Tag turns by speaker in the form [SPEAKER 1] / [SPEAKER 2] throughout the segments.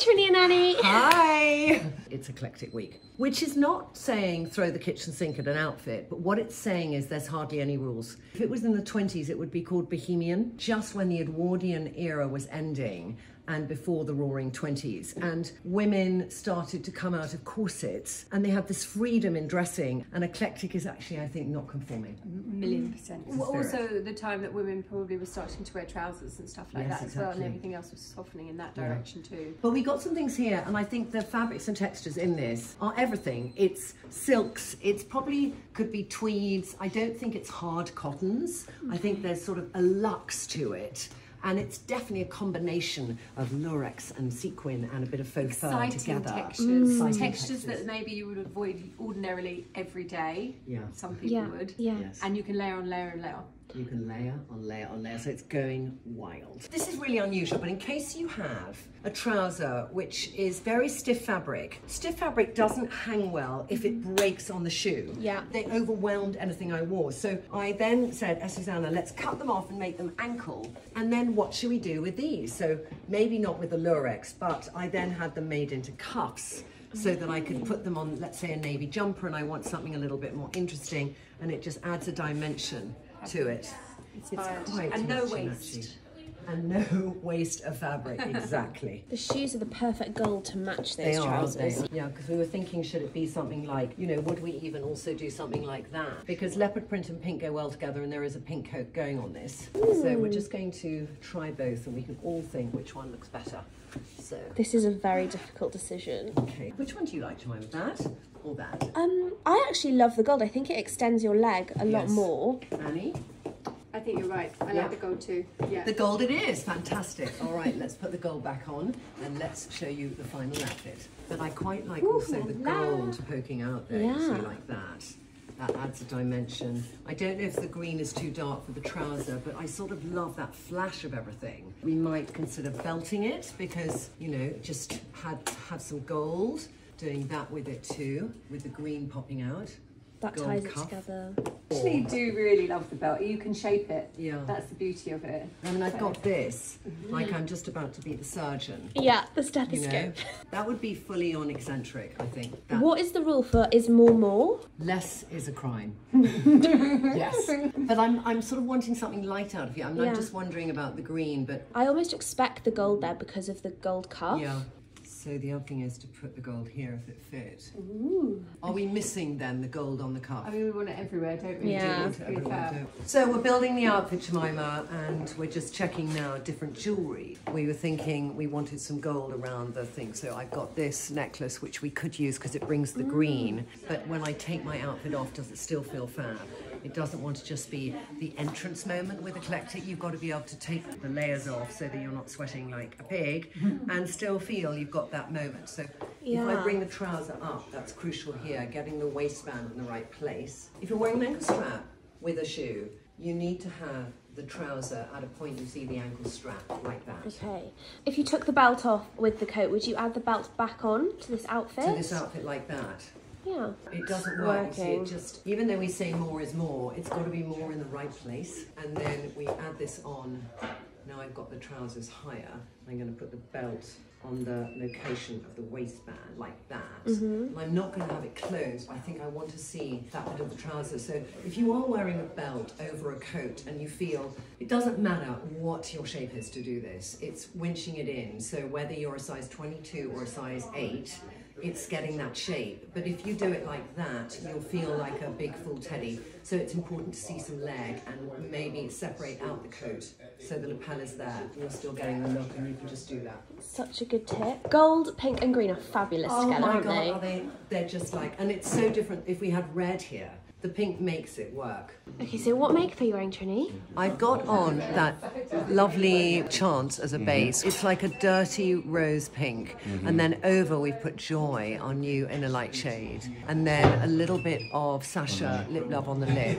[SPEAKER 1] Trinny and Annie.
[SPEAKER 2] Hi! It's eclectic week, which is not saying throw the kitchen sink at an outfit, but what it's saying is there's hardly any rules. If it was in the 20s, it would be called Bohemian, just when the Edwardian era was ending and before the roaring 20s. And women started to come out of corsets and they had this freedom in dressing. And eclectic is actually, I think, not conforming.
[SPEAKER 3] A million percent.
[SPEAKER 2] the
[SPEAKER 3] Well, also the time that women probably were starting to wear trousers and stuff like
[SPEAKER 2] Yes,
[SPEAKER 3] that as well, and everything else was softening in that
[SPEAKER 2] Yeah.
[SPEAKER 3] direction too.
[SPEAKER 2] But we got some things here, and I think the fabrics and textures in this are everything. It's silks, it's probably could be tweeds. I don't think it's hard cottons. I think there's sort of a luxe to it. And it's definitely a combination of lurex and sequin and a bit of faux fur together.
[SPEAKER 3] textures, mm.
[SPEAKER 2] Exciting
[SPEAKER 3] textures
[SPEAKER 2] textures.
[SPEAKER 3] that maybe you would avoid ordinarily every day.
[SPEAKER 2] Yeah.
[SPEAKER 3] Some people
[SPEAKER 1] Yeah,
[SPEAKER 3] would.
[SPEAKER 1] yeah.
[SPEAKER 2] Yes.
[SPEAKER 3] And you can layer on layer and layer.
[SPEAKER 2] You can layer on layer on layer, so it's going wild. This is really unusual, but in case you have a trouser which is very stiff fabric, stiff fabric doesn't hang well if it breaks on the shoe.
[SPEAKER 1] Yeah.
[SPEAKER 2] They overwhelmed anything I wore. So I then said, "Eh, Susanna, let's cut them off and make them ankle. And then what should we do with these? So maybe not with the Lurex, but I then had them made into cuffs so that I could put them on, let's say, a navy jumper, and I want something a little bit more interesting, and it just adds a dimension to it. It's
[SPEAKER 3] Inspired.
[SPEAKER 2] quite
[SPEAKER 3] And no waste.
[SPEAKER 2] And no waste of fabric, exactly.
[SPEAKER 1] The shoes are the perfect gold to match those
[SPEAKER 2] They are,
[SPEAKER 1] trousers.
[SPEAKER 2] they? Yeah, because we were thinking, should it be something like, you know, would we even also do something like that? Because leopard print and pink go well together, and there is a pink coat going on this. So we're just going to try both, and we can all think which one looks better. So,
[SPEAKER 1] This is a very difficult decision.
[SPEAKER 2] okay, which one do you like, Jemima? That or that?
[SPEAKER 1] Um, I actually love the gold. I think it extends your leg a lot more.
[SPEAKER 2] Annie?
[SPEAKER 3] I think you're right. I
[SPEAKER 2] Yeah.
[SPEAKER 3] like the gold too. Yeah.
[SPEAKER 2] The gold it is, fantastic. All right, let's put the gold back on and let's show you the final outfit. But I quite like also the
[SPEAKER 1] la la.
[SPEAKER 2] gold poking out there, you see,
[SPEAKER 1] Yeah.
[SPEAKER 2] like that. That adds a dimension. I don't know if the green is too dark for the trouser, but I sort of love that flash of everything. We might consider belting it because, you know, just had have some gold, doing that with it too, with the green popping out.
[SPEAKER 1] That
[SPEAKER 2] Gold
[SPEAKER 1] ties it together.
[SPEAKER 3] I actually do really love the belt. You can shape it.
[SPEAKER 2] Yeah.
[SPEAKER 3] That's the beauty of it.
[SPEAKER 2] I mean, I've got this, mm-hmm. like I'm just about to be the surgeon.
[SPEAKER 1] Yeah, the
[SPEAKER 2] You
[SPEAKER 1] stethoscope.
[SPEAKER 2] know, that would be fully on eccentric, I think. That
[SPEAKER 1] What is the rule for is more more?
[SPEAKER 2] less is a crime. yes. But I'm I'm sort of wanting something light out of you. I'm not
[SPEAKER 1] Yeah.
[SPEAKER 2] just wondering about the green, but
[SPEAKER 1] I almost expect the gold there because of the gold cuff.
[SPEAKER 2] yeah. So the other thing is to put the gold here if it fit. Are we missing then the gold on the cuff?
[SPEAKER 3] I mean, we want it everywhere, don't we?
[SPEAKER 1] Yeah.
[SPEAKER 3] It's pretty fab.
[SPEAKER 2] So we're building the outfit, Jemima, and we're just checking now different jewellery. We were thinking we wanted some gold around the thing, so I've got this necklace which we could use because it brings the mm. green. But when I take my outfit off, does it still feel fab? It doesn't want to just be the entrance moment with a eclectic. You've got to be able to take the layers off so that you're not sweating like a pig, and still feel you've got that moment. So if I bring the trouser up, that's crucial here, getting the waistband in the right place. If you're wearing an ankle strap with a shoe, you need to have the trouser at a point you see the ankle strap, like that.
[SPEAKER 1] Okay. If you took the belt off with the coat, would you add the belt back on to this outfit?
[SPEAKER 2] To this outfit like that.
[SPEAKER 1] Yeah.
[SPEAKER 2] It doesn't work. You see, it just even though we say more is more, it's got to be more in the right place. And then we add this on. Now I've got the trousers higher. I'm going to put the belt on the location of the waistband like that. Mm-hmm. And I'm not going to have it closed. I think I want to see that bit of the trouser. So if you are wearing a belt over a coat and you feel it doesn't matter what your shape is to do this, it's winching it in. So whether you're a size 22 or a size 8, it's getting that shape. But if you do it like that, you'll feel like a big full teddy. So it's important to see some leg and maybe separate out the coat so the lapel is there. You're still getting the look and you can just do that.
[SPEAKER 1] Such a good tip. Gold, pink, and green are fabulous
[SPEAKER 2] Oh
[SPEAKER 1] together,
[SPEAKER 2] my
[SPEAKER 1] aren't
[SPEAKER 2] god,
[SPEAKER 1] they?
[SPEAKER 2] are they? They're just like, and it's so different. If we had red here, the pink makes it work.
[SPEAKER 1] Okay, so what makeup are you wearing, Trinny?
[SPEAKER 2] I've got on that lovely chance as a mm-hmm. base. It's like a dirty rose pink. Mm-hmm. And then over we've put joy on you in a light shade. And then a little bit of Sacha lip love on the lip,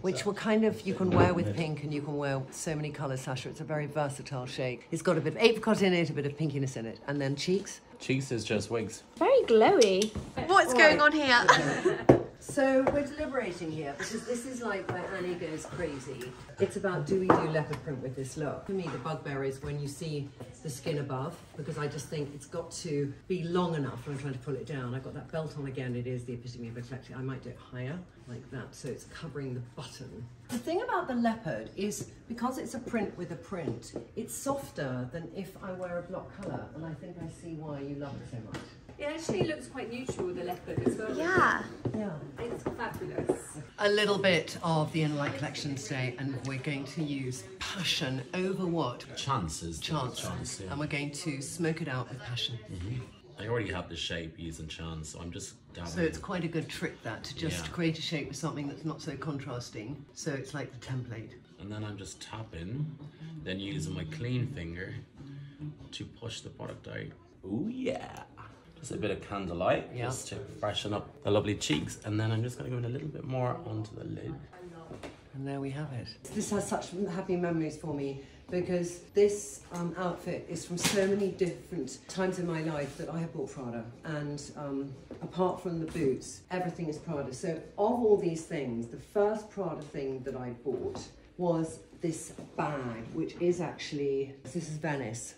[SPEAKER 2] which will kind of, you can wear with pink and you can wear so many colours, Sacha. It's a very versatile shade. It's got a bit of apricot in it, a bit of pinkiness in it. And then cheeks.
[SPEAKER 4] Cheeks is just Wiggs.
[SPEAKER 1] Very glowy. What's going on here?
[SPEAKER 2] So we're deliberating here because this is like where Annie goes crazy. It's about do we do leopard print with this look? For me, the bugbear is when you see the skin above because I just think it's got to be long enough when I'm trying to pull it down. I've got that belt on again. It is the epitome of eclectic. I might do it higher like that so it's covering the button. The thing about the leopard is because it's a print with a print, it's softer than if I wear a block colour and I think I see why you love it so much.
[SPEAKER 3] It actually looks quite neutral, the leopard as well.
[SPEAKER 1] Yeah.
[SPEAKER 2] Yeah.
[SPEAKER 3] It's fabulous.
[SPEAKER 2] A little bit of the Inner Light collection today, and we're going to use passion over what?
[SPEAKER 4] Chances.
[SPEAKER 2] Chance.
[SPEAKER 4] Chance, yeah.
[SPEAKER 2] And we're going to smoke it out with passion. Mm-hmm.
[SPEAKER 4] I already have the shape using chance, so I'm just dabbling.
[SPEAKER 2] So it's quite a good trick that to just
[SPEAKER 4] Yeah.
[SPEAKER 2] create a shape with something that's not so contrasting. So it's like the template.
[SPEAKER 4] And then I'm just tapping, then using my clean finger to push the product out. Oh yeah. Just a bit of candlelight,
[SPEAKER 2] Yeah.
[SPEAKER 4] just to freshen up the lovely cheeks. And then I'm just gonna go in a little bit more onto the lid.
[SPEAKER 2] And there we have it. This has such happy memories for me because this um, outfit is from so many different times in my life that I have bought Prada. And um, apart from the boots, everything is Prada. So, of all these things, the first Prada thing that I bought was this bag, which is actually, this is Venice.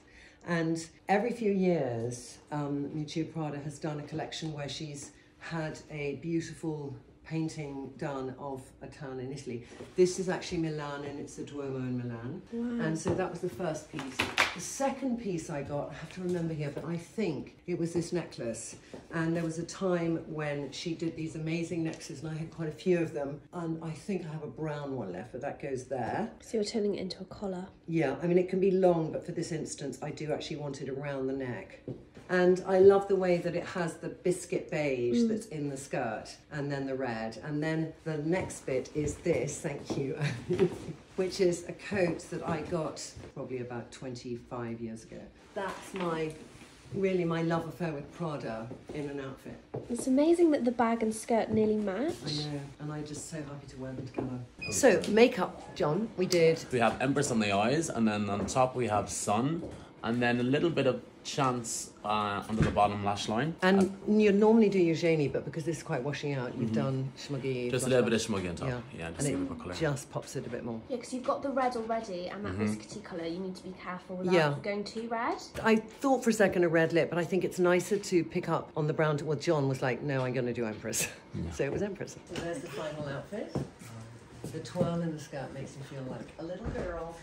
[SPEAKER 2] And every few years, um, Prada has done a collection where she's had a beautiful painting done of a town in Italy. This is actually Milan and it's the Duomo in Milan. And so that was the first piece. The second piece I got, I have to remember here, but I think it was this necklace. And there was a time when she did these amazing necklaces and I had quite a few of them. And I think I have a brown one left, but that goes there.
[SPEAKER 1] So you're turning it into a collar.
[SPEAKER 2] Yeah, I mean, it can be long, but for this instance, I do actually want it around the neck. And I love the way that it has the biscuit beige mm. that's in the skirt and then the red. And then the next bit is this, thank you, which is a coat that I got probably about 25 years ago. That's my, really my love affair with Prada in an outfit.
[SPEAKER 1] It's amazing that the bag and skirt nearly match.
[SPEAKER 2] I know, and I'm just so happy to wear them together. So, makeup, John, we did
[SPEAKER 4] We have Empress on the eyes, and then on top we have Sun, and then a little bit of Chance uh, under the bottom lash line.
[SPEAKER 2] And you normally do Eugenie, but because this is quite washing out, you've done Schmuggy.
[SPEAKER 4] Mm-hmm. Just a little bit of smudge on top.
[SPEAKER 2] Yeah,
[SPEAKER 4] Yeah, just
[SPEAKER 2] and
[SPEAKER 4] a
[SPEAKER 2] it
[SPEAKER 4] little bit colour.
[SPEAKER 2] just pops it a bit more.
[SPEAKER 1] Yeah, because you've got the red already and that biscuity colour. You need to be careful without
[SPEAKER 2] Yeah.
[SPEAKER 1] going too red.
[SPEAKER 2] I thought for a second a red lip, but I think it's nicer to pick up on the brown. Well, John was like, no, I'm going to do Empress. so it was Empress. So there's the final outfit. The twirl in the skirt makes me feel like a little girl.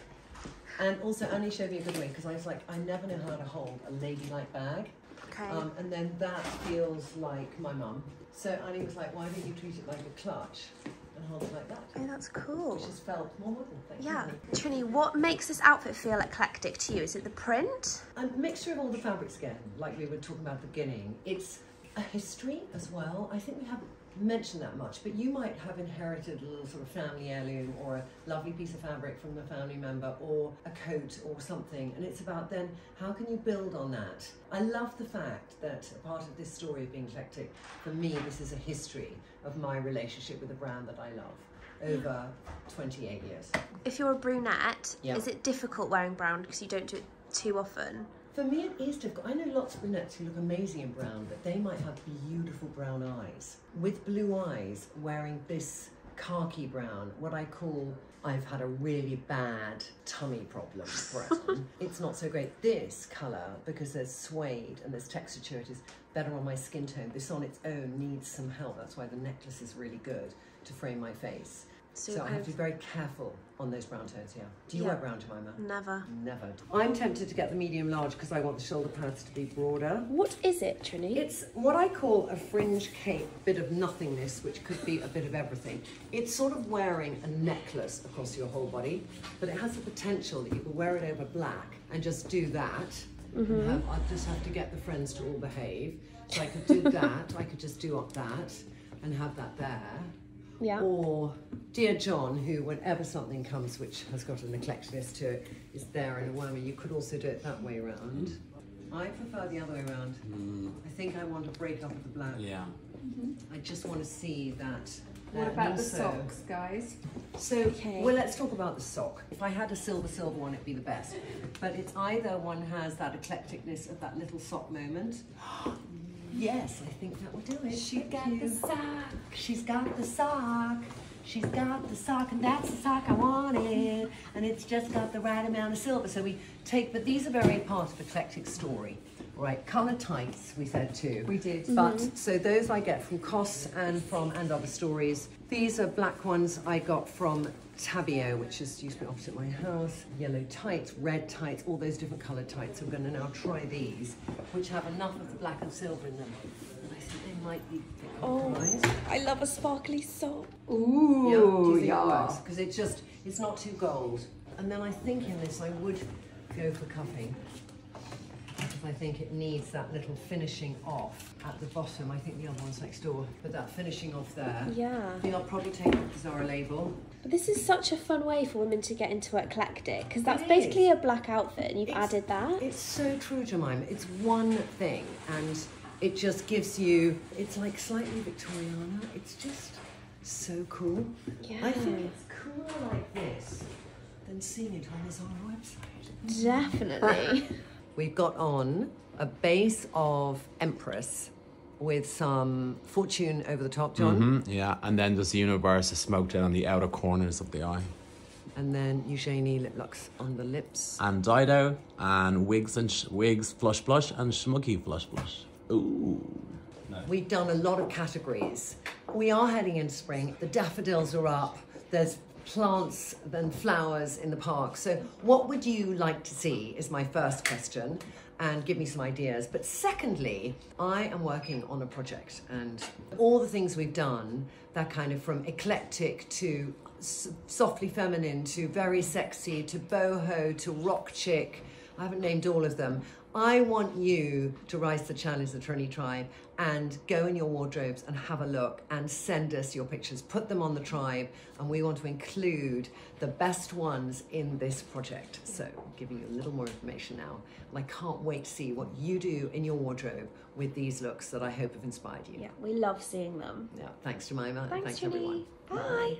[SPEAKER 2] And also, Annie showed me a good way because I was like, I never know how to hold a ladylike bag.
[SPEAKER 1] Okay.
[SPEAKER 2] Um, and then that feels like my mum. So Annie was like, why don't you treat it like a clutch and hold it like that?
[SPEAKER 1] oh, that's cool.
[SPEAKER 2] Which has felt more modern. Thank you,
[SPEAKER 1] Yeah. Trinny, what makes this outfit feel eclectic to you? Is it the print?
[SPEAKER 2] A mixture of all the fabrics again, like we were talking about at the beginning. It's a history as well. I think we haven't mentioned that much, but you might have inherited a little sort of family heirloom or a lovely piece of fabric from a family member or a coat or something. And it's about then how can you build on that? I love the fact that a part of this story of being eclectic, for me, this is a history of my relationship with a brand that I love over 28 years.
[SPEAKER 1] If you're a brunette,
[SPEAKER 2] Yeah.
[SPEAKER 1] is it difficult wearing brown because you don't do it too often?
[SPEAKER 2] For me, it is difficult. I know lots of brunettes who look amazing in brown, but they might have beautiful brown eyes. With blue eyes, wearing this khaki brown, what I call I've had a really bad tummy problem brown. it's not so great. This colour, because there's suede and there's texture to it, is better on my skin tone. This on its own needs some help. That's why the necklace is really good to frame my face.
[SPEAKER 1] So
[SPEAKER 2] So, I have to be very careful on those brown tones, yeah. Do you
[SPEAKER 1] Yeah.
[SPEAKER 2] wear brown, Jemima?
[SPEAKER 1] Never.
[SPEAKER 2] Never. I'm tempted to get the medium large because I want the shoulder pads to be broader.
[SPEAKER 1] What is it, Trinny?
[SPEAKER 2] It's what I call a fringe cape, bit of nothingness, which could be a bit of everything. It's sort of wearing a necklace across your whole body, but it has the potential that you could wear it over black and just do that. And have, I just have to get the friends to all behave. So I could do that, I could just do up that and have that there.
[SPEAKER 1] Yeah.
[SPEAKER 2] Or Dear John, who, whenever something comes which has got an eclecticness to it, is there in a wormy. You could also do it that way around. Mm-hmm. I prefer the other way around. Mm. I think I want to break up with the black.
[SPEAKER 4] Yeah. Mm-hmm.
[SPEAKER 2] I just want to see that.
[SPEAKER 3] What about
[SPEAKER 2] And
[SPEAKER 3] the socks, guys?
[SPEAKER 2] So,
[SPEAKER 1] Okay.
[SPEAKER 2] well, let's talk about the sock. If I had a silver silver one, it'd be the best. But it's either one has that eclecticness of that little sock moment. Yes, I think that will do it.
[SPEAKER 3] She
[SPEAKER 2] Thank
[SPEAKER 3] got
[SPEAKER 2] you.
[SPEAKER 3] the sock.
[SPEAKER 2] She's got the sock. She's got the sock, and that's the sock I wanted. And it's just got the right amount of silver. So we take, but these are very part of eclectic story. Right, colour tights, we said too.
[SPEAKER 3] We did.
[SPEAKER 2] But mm-hmm. so those I get from COS and from And Other Stories. These are black ones I got from Tabio, which is used to be opposite my house. Yellow tights, red tights, all those different coloured tights. I'm going to now try these, which have enough of the black and silver in them. I think they might be a
[SPEAKER 1] Oh,
[SPEAKER 2] compromised.
[SPEAKER 1] I love a sparkly sock.
[SPEAKER 3] Ooh,
[SPEAKER 2] Yeah, do you think
[SPEAKER 3] yeah.
[SPEAKER 2] it works? Because it's just, it's not too gold. And then I think in this I would go for cuffing. I think it needs that little finishing off at the bottom. I think the other one's next door. But that finishing off there.
[SPEAKER 1] Yeah.
[SPEAKER 2] I think I'll probably take the Zara label.
[SPEAKER 1] But this is such a fun way for women to get into eclectic because that's basically a black outfit and you've
[SPEAKER 2] It's-
[SPEAKER 1] added that.
[SPEAKER 2] It's so true, Jemima. It's one thing and it just gives you, it's like slightly Victoriana. It's just so cool. Yeah. I think it's cooler like this than seeing it on the Zara website.
[SPEAKER 1] Definitely.
[SPEAKER 2] We've got on a base of Empress with some Fortune over the top, John,
[SPEAKER 5] hmm yeah, and then there's the universe is smoked out on the outer corners of the eye.
[SPEAKER 2] and then Eugenie Lip Lux on the lips.
[SPEAKER 5] And Dido, and Wiggs and sh- Wiggs Flush Blush, and Schmucky Flush Blush. Ooh.
[SPEAKER 2] We've done a lot of categories. We are heading into spring. The daffodils are up. There's plants and flowers in the park. So, what would you like to see? Is my first question, and give me some ideas. But secondly, I am working on a project, and all the things we've done, that kind of from eclectic to softly feminine to very sexy to boho to rock chick. I haven't named all of them. I want you to rise to the challenge of the Trinny Tribe and go in your wardrobes and have a look and send us your pictures. Put them on the tribe, and we want to include the best ones in this project. So, I'm giving you a little more information now. And I can't wait to see what you do in your wardrobe with these looks that I hope have inspired you.
[SPEAKER 1] yeah, we love seeing them.
[SPEAKER 2] Yeah, thanks, Jemima.
[SPEAKER 1] Thanks,
[SPEAKER 2] thanks
[SPEAKER 1] Jenny.
[SPEAKER 2] everyone.
[SPEAKER 1] Bye.